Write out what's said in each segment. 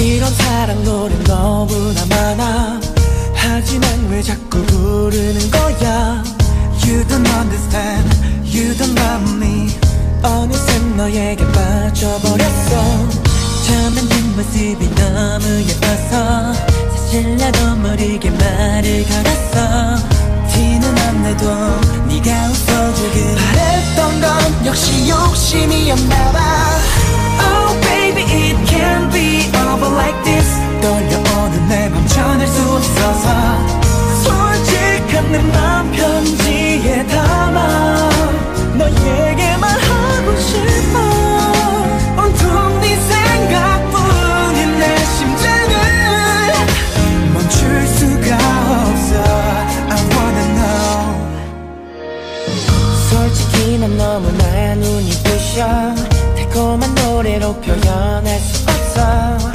이런 사랑 노래 너무나 많아. 하지만 왜 자꾸 부르는 거야? You don't understand, you don't love me. 어느새 너에게 빠져버렸어. 처음 본 모습이 너무 예뻐서 사실 나도 모르게 말을 걸었어. 티는 안 내도 네가 웃어주길 바랬던 건 역시 욕심이었나봐 너무나 눈이 부셔 달콤한 노래로 표현할 수 없어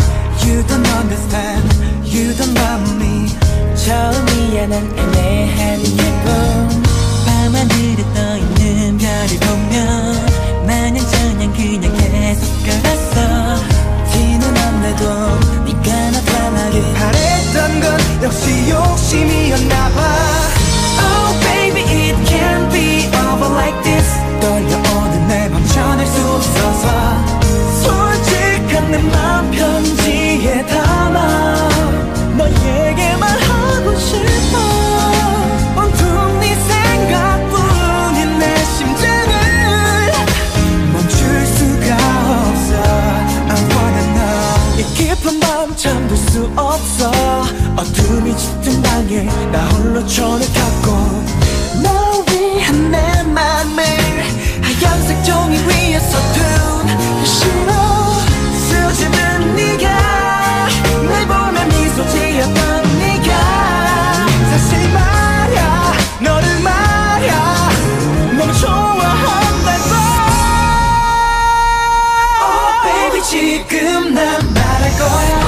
You don't understand, you don't love me 처음이야 난 애매한 기분 없어. 어둠이 짙은 방에 나 홀로 전을 갖고. 너 위한 내 맘을 하얀색 종이 위에 서툰 시로 쓰지는 네가 날 보면 미소 지었던 네가. 사실 말야 너를 말야 너무 좋아한다고. Oh baby 지금 난 말할 거야.